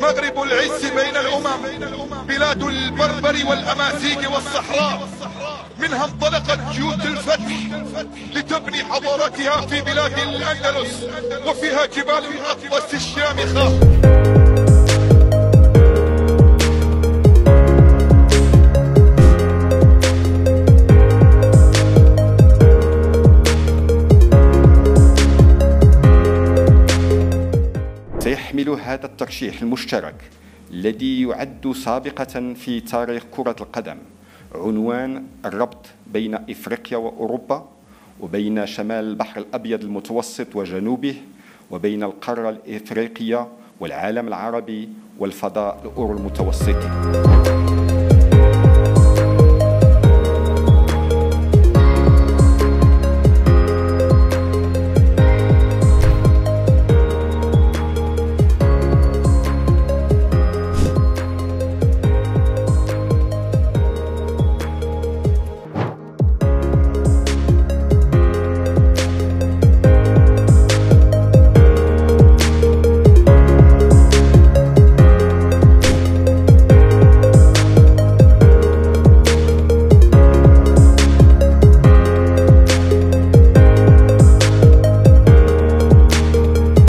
مغرب العز بين الأمم بلاد البربر والأمازيغ والصحراء. منها انطلقت جيوش الفتح لتبني حضارتها في بلاد الأندلس وفيها جبال الأطلس الشامخة. سيحمل هذا الترشيح المشترك الذي يعد سابقة في تاريخ كرة القدم عنوان الربط بين إفريقيا وأوروبا وبين شمال البحر الأبيض المتوسط وجنوبه وبين القارة الإفريقية والعالم العربي والفضاء الأورو المتوسطي